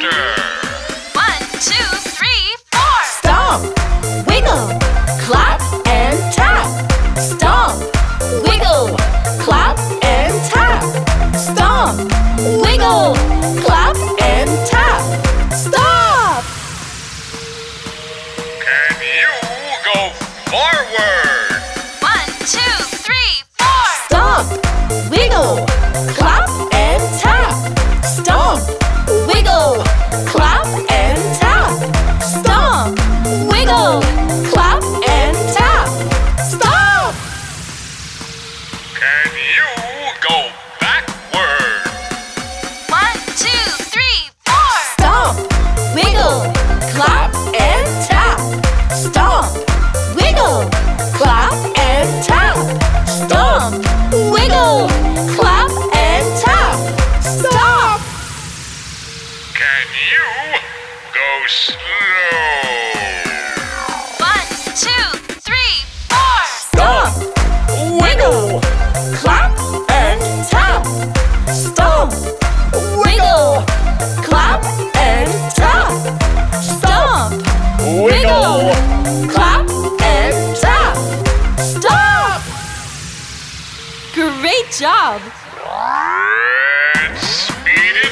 faster! One, two, three, four! Stomp, wiggle, clap and tap! Stomp, wiggle, clap and tap! Stomp, wiggle, clap and tap! Stop! Can you go forward? snow. One, two, three, four. Stomp, wiggle, clap and tap. Stomp, wiggle, clap and tap. Stomp, wiggle, clap and tap. Stop! Great job! Let's speed it